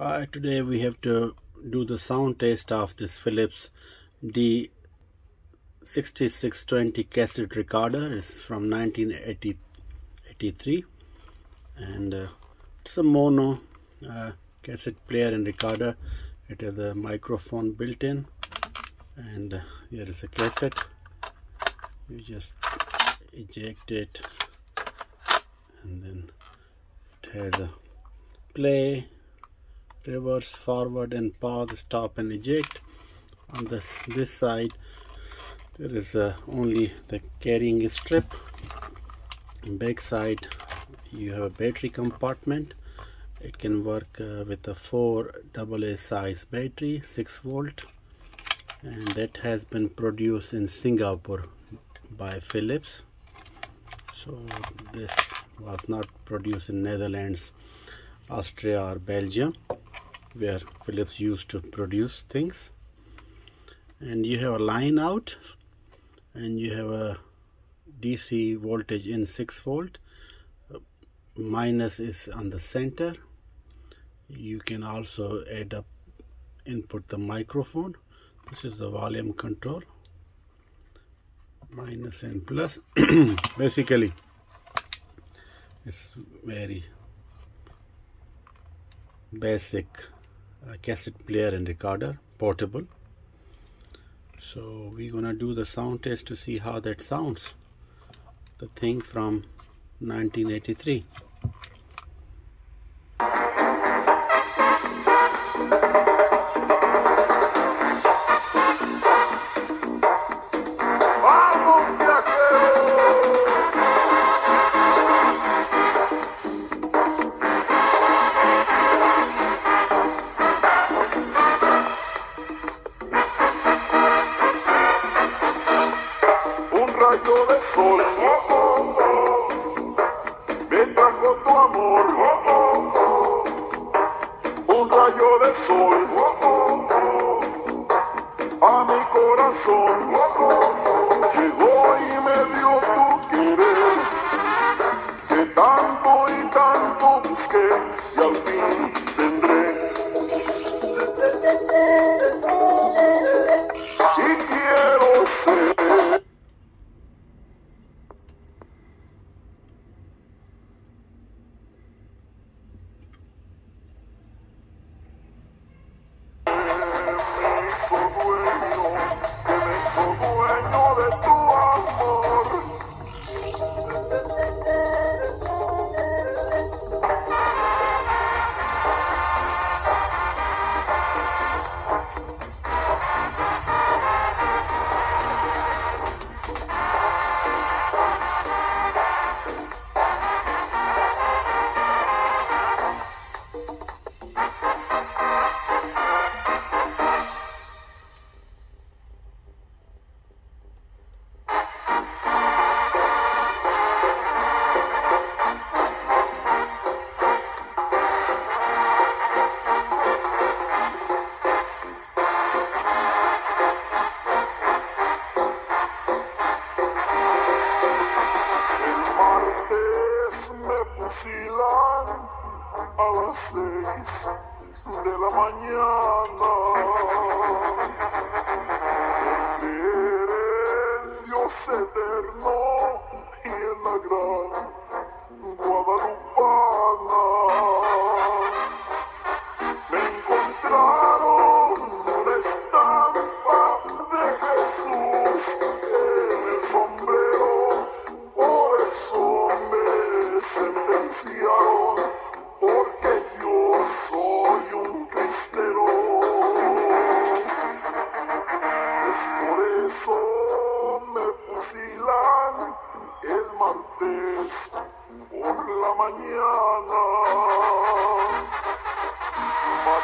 Uh, today we have to do the sound test of this Philips D6620 cassette recorder. It's from 1983 and uh, it's a mono uh, cassette player and recorder. It has a microphone built in and uh, here is a cassette. You just eject it and then it has a play reverse forward and pause stop and eject. On this this side there is uh, only the carrying strip. Back side you have a battery compartment. It can work uh, with a 4 AA size battery 6 volt. And that has been produced in Singapore by Philips. So this was not produced in Netherlands Austria or Belgium where Philips used to produce things. And you have a line out and you have a DC voltage in 6 volt. Minus is on the center. You can also add up input the microphone. This is the volume control. Minus and plus. Basically it's very basic uh, cassette player and recorder portable. So we're gonna do the sound test to see how that sounds. The thing from 1983 de sol. Me trajo tu amor. Un rayo de sol a mi corazón. Llegó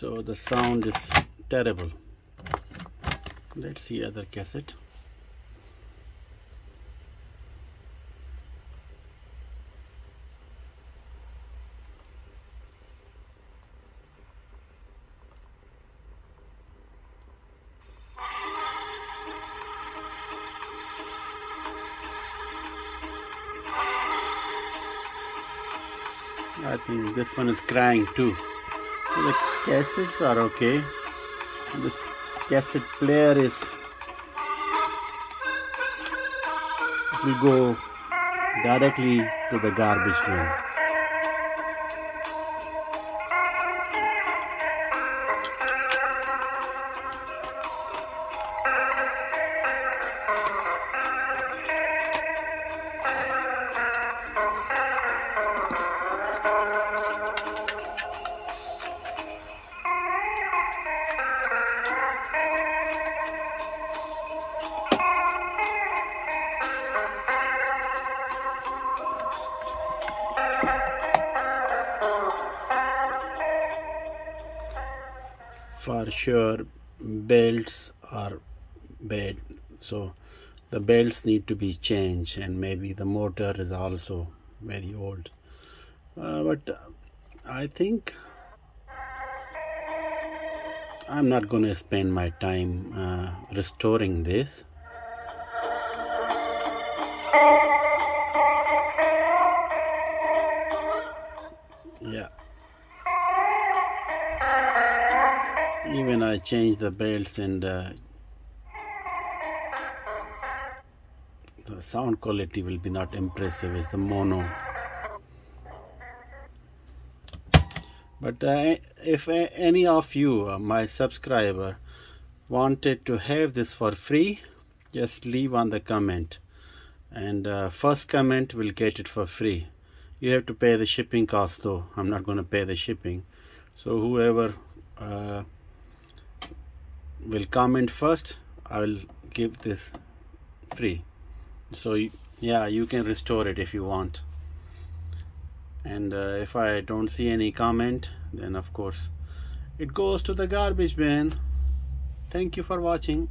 so the sound is terrible let's see other cassette I think this one is crying too. Cassettes are okay. This cassette player is it will go directly to the garbage bin. For sure belts are bad. So the belts need to be changed and maybe the motor is also very old. Uh, but I think I'm not going to spend my time uh, restoring this I changed the belts and uh, the sound quality will be not impressive as the mono. But uh, if uh, any of you uh, my subscriber wanted to have this for free just leave on the comment. And uh, first comment will get it for free. You have to pay the shipping cost though. I'm not going to pay the shipping. So whoever uh, will comment first I will give this free. So yeah you can restore it if you want. And uh, if I don't see any comment then of course it goes to the garbage bin. Thank you for watching